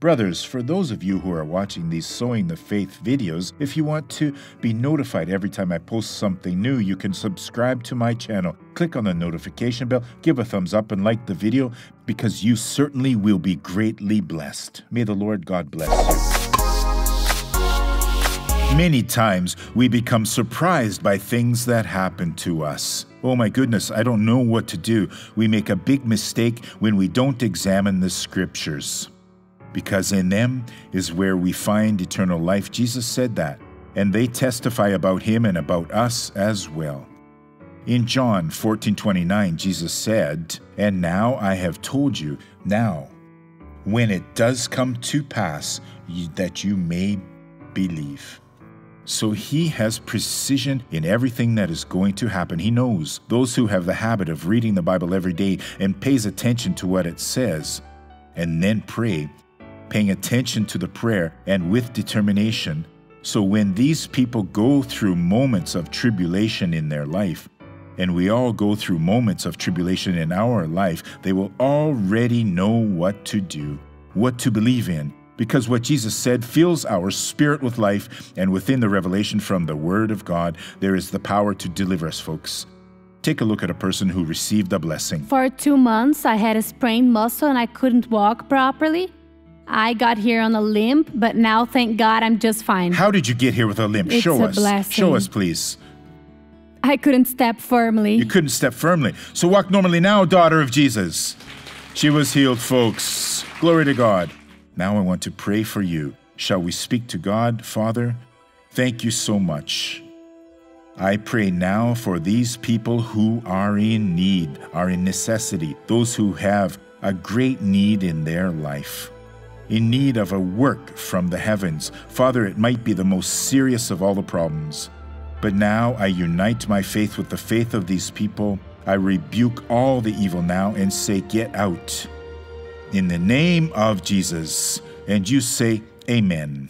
Brothers, for those of you who are watching these Sowing the Faith videos, if you want to be notified every time I post something new, you can subscribe to my channel. Click on the notification bell, give a thumbs up, and like the video because you certainly will be greatly blessed. May the Lord God bless you. Many times we become surprised by things that happen to us. Oh my goodness, I don't know what to do. We make a big mistake when we don't examine the scriptures because in them is where we find eternal life. Jesus said that, and they testify about him and about us as well. In John 14:29, Jesus said, "And now I have told you, now when it does come to pass, that you may believe." So he has precision in everything that is going to happen. He knows those who have the habit of reading the Bible every day and pays attention to what it says and then pray paying attention to the prayer and with determination. So when these people go through moments of tribulation in their life, and we all go through moments of tribulation in our life, they will already know what to do, what to believe in, because what Jesus said fills our spirit with life, and within the revelation from the Word of God, there is the power to deliver us, folks. Take a look at a person who received a blessing. For two months, I had a sprained muscle and I couldn't walk properly. I got here on a limp, but now thank God I'm just fine. How did you get here with a limp? It's Show a us. blessing. Show us, please. I couldn't step firmly. You couldn't step firmly. So walk normally now, daughter of Jesus. She was healed, folks. Glory to God. Now I want to pray for you. Shall we speak to God, Father? Thank you so much. I pray now for these people who are in need, are in necessity, those who have a great need in their life in need of a work from the heavens. Father, it might be the most serious of all the problems. But now I unite my faith with the faith of these people. I rebuke all the evil now and say, Get out. In the name of Jesus. And you say, Amen.